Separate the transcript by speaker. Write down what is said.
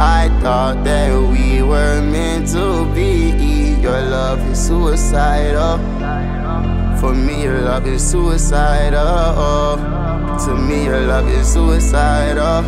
Speaker 1: I thought that we were meant to be. Your love is suicidal. For me, your love is suicidal. To me, your love is suicidal.